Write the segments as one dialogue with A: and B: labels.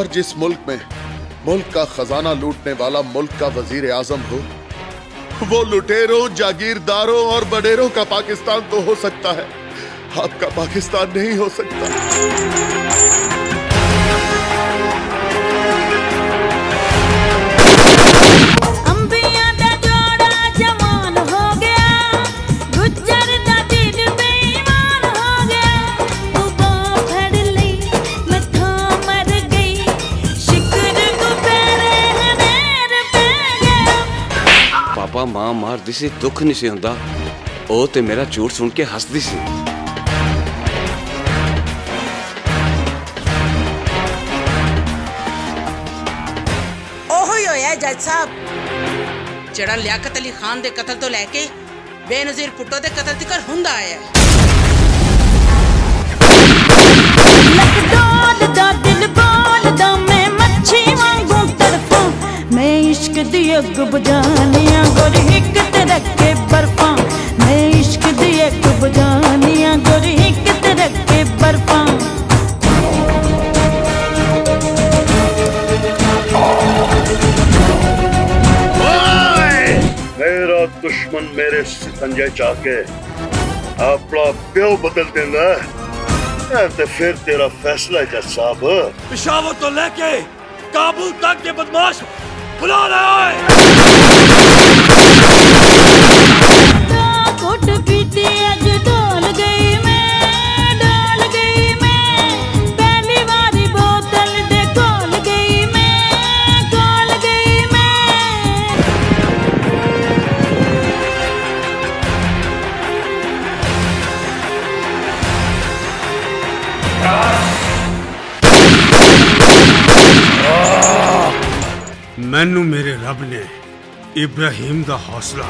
A: और जिस मुल्क में मुल्क का खजाना लूटने वाला मुल्क का वज़ीर आज़म हो, वो लुटेरों, जागीरदारों और बडेरों का पाकिस्तान तो हो सकता है। आपका पाकिस्तान नहीं हो सकता।
B: ਪਾਪਾ ਮਾਂ ਮਾਰਦੀ ਸੀ, ਦੁੱਖ ਨਹੀਂ ਸੀ ਹੁੰਦਾ। ਉਹ ਤੇ ਮੇਰਾ ਝੂਠ ਸੁਣ ਕੇ ਹੱਸਦੀ ਸੀ।
C: ਉਹੋ ਹੀ ਹੋਇਆ ਜੱਜ ਸਾਹਿਬ। ਜਿਹੜਾ ਲਿਆਕਤ ਅਲੀ ਖਾਨ ਦੇ ਕਤਲ ਤੋਂ ਲੈ ਕੇ ਬੇਨਜ਼ੀਰ ਪੁੱਟੋ ਦੇ ਕਤਲ ਤੱਕ ਹੁੰਦਾ ਆਇਆ
D: दी गुब जानिया गोरी हिक बर्फा। मैं इश्क दी गुब जानिया
E: गोरी हिक बर्फा। मेरा दुश्मन मेरे सितंजे चाके अपना प्यो बदल देना ते फिर तेरा फैसला जज साहब।
F: पिशावर तो लेके काबुल तक के बदमाश बुला रहे हैं ਮੈਨੂੰ ਮੇਰੇ ਰੱਬ ਨੇ ਇਬਰਾਹੀਮ ਦਾ ਹੌਸਲਾ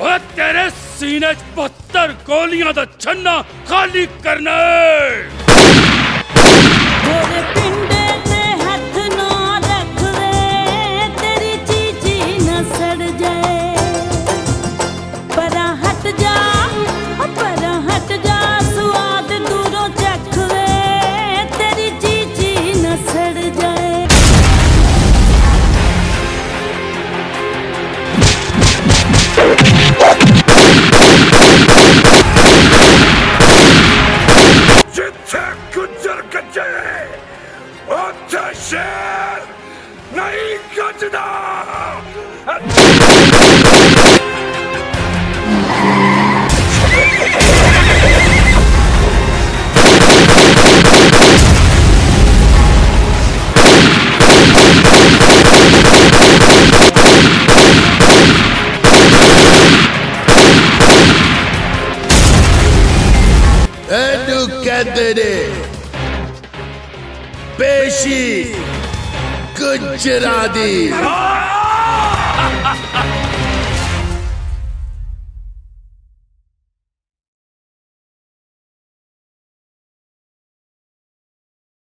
F: ਓਏ ਤੇਰੇ ਸੀਨੇ 'ਚ 72 ਗੋਲੀਆਂ ਦਾ ਛੰਨਾ ਖਾਲੀ ਕਰਨਾ ਹੈ ちだアルカ
A: デレペシー ਦੀ